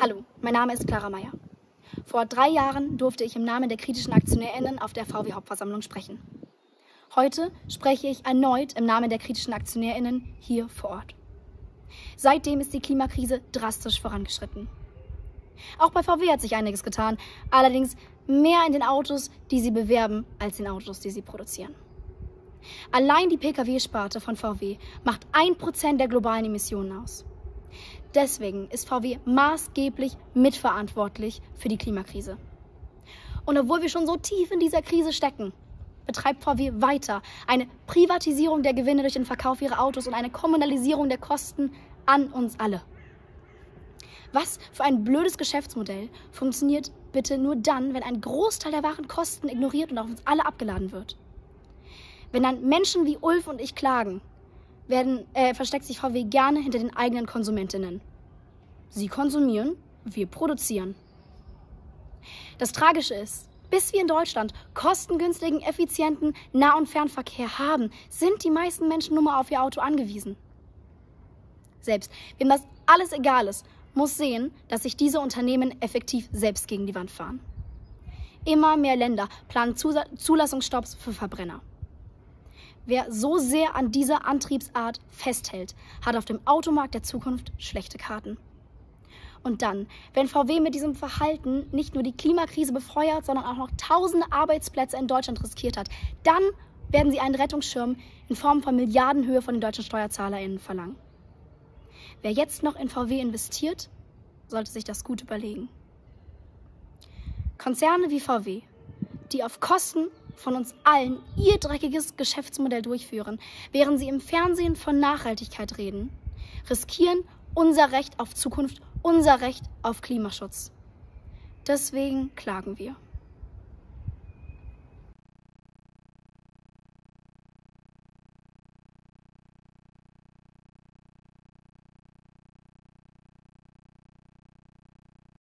Hallo, mein Name ist Clara Meyer. Vor drei Jahren durfte ich im Namen der kritischen AktionärInnen auf der VW-Hauptversammlung sprechen. Heute spreche ich erneut im Namen der kritischen AktionärInnen hier vor Ort. Seitdem ist die Klimakrise drastisch vorangeschritten. Auch bei VW hat sich einiges getan, allerdings mehr in den Autos, die sie bewerben, als in Autos, die sie produzieren. Allein die Pkw-Sparte von VW macht ein Prozent der globalen Emissionen aus. Deswegen ist VW maßgeblich mitverantwortlich für die Klimakrise. Und obwohl wir schon so tief in dieser Krise stecken, betreibt VW weiter eine Privatisierung der Gewinne durch den Verkauf ihrer Autos und eine Kommunalisierung der Kosten an uns alle. Was für ein blödes Geschäftsmodell funktioniert bitte nur dann, wenn ein Großteil der wahren Kosten ignoriert und auf uns alle abgeladen wird. Wenn dann Menschen wie Ulf und ich klagen, werden, äh, versteckt sich VW gerne hinter den eigenen Konsumentinnen. Sie konsumieren, wir produzieren. Das Tragische ist, bis wir in Deutschland kostengünstigen, effizienten Nah- und Fernverkehr haben, sind die meisten Menschen nur mal auf ihr Auto angewiesen. Selbst wem das alles egal ist, muss sehen, dass sich diese Unternehmen effektiv selbst gegen die Wand fahren. Immer mehr Länder planen Zulassungsstopps für Verbrenner. Wer so sehr an dieser Antriebsart festhält, hat auf dem Automarkt der Zukunft schlechte Karten. Und dann, wenn VW mit diesem Verhalten nicht nur die Klimakrise befeuert, sondern auch noch tausende Arbeitsplätze in Deutschland riskiert hat, dann werden sie einen Rettungsschirm in Form von Milliardenhöhe von den deutschen SteuerzahlerInnen verlangen. Wer jetzt noch in VW investiert, sollte sich das gut überlegen. Konzerne wie VW, die auf Kosten von uns allen ihr dreckiges Geschäftsmodell durchführen, während sie im Fernsehen von Nachhaltigkeit reden, riskieren unser Recht auf Zukunft, unser Recht auf Klimaschutz. Deswegen klagen wir.